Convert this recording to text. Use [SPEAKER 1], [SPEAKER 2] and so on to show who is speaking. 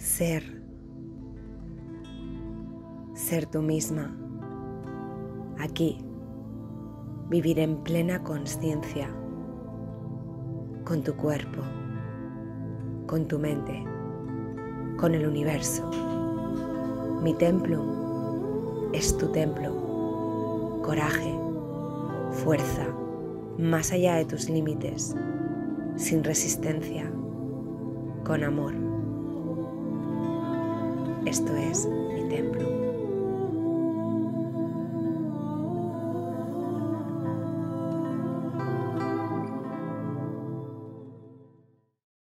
[SPEAKER 1] ser, ser tú misma, aquí, vivir en plena conciencia, con tu cuerpo, con tu mente, con el universo. Mi templo es tu templo, coraje, fuerza, más allá de tus límites, sin resistencia, con amor. Esto es mi templo.